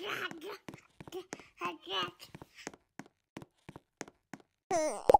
cat, cat, cat.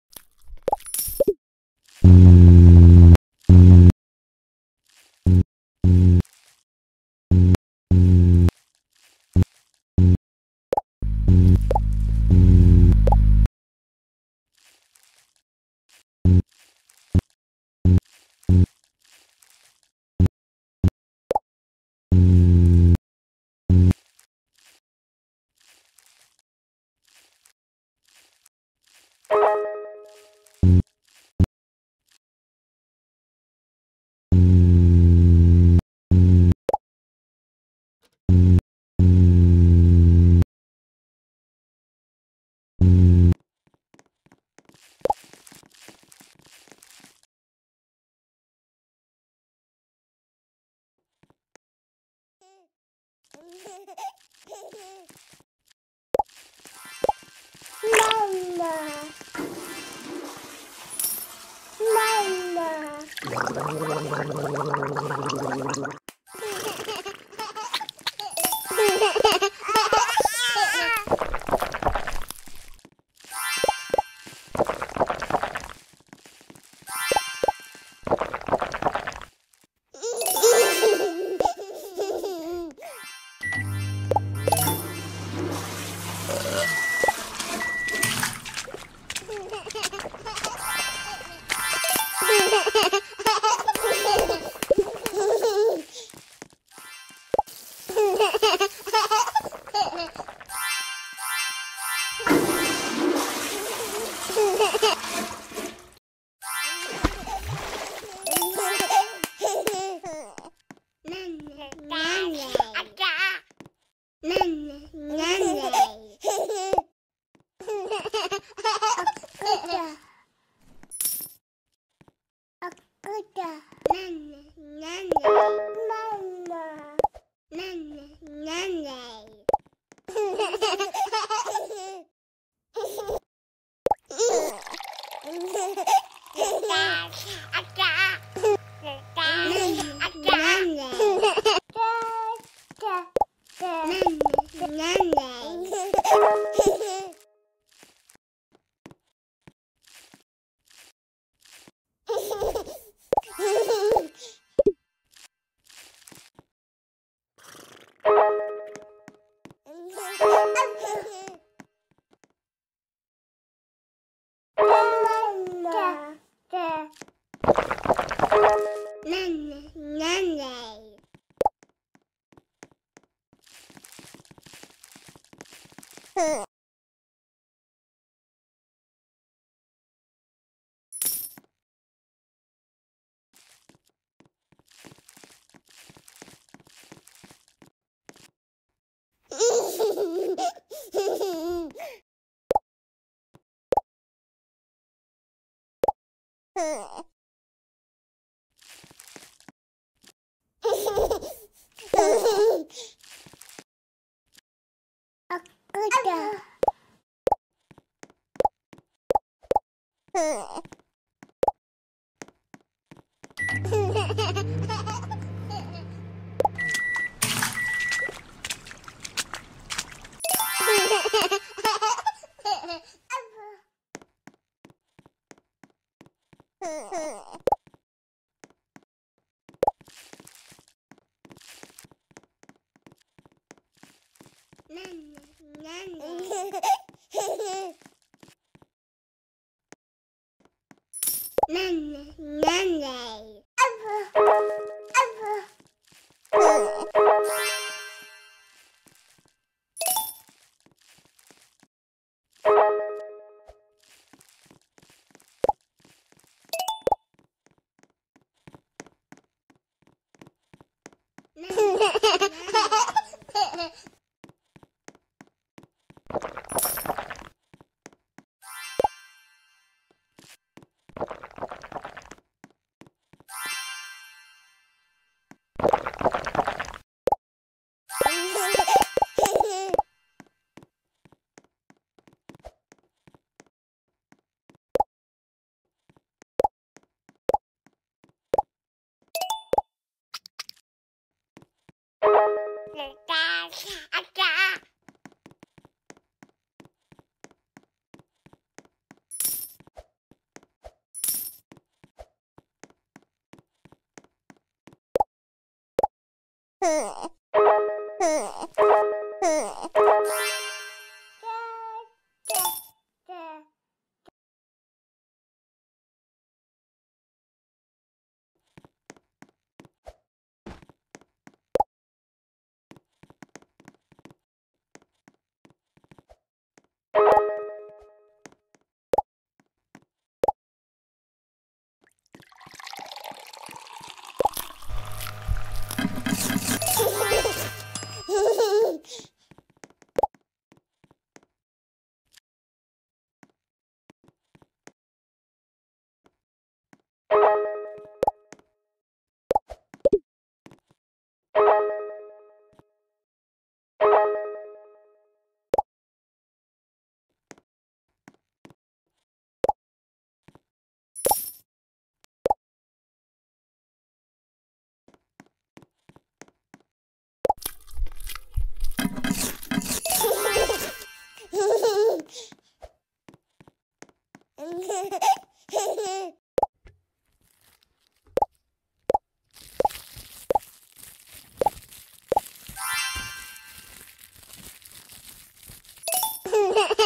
Mama. Mama. Mama. Ugh. 何 banana. Ugh.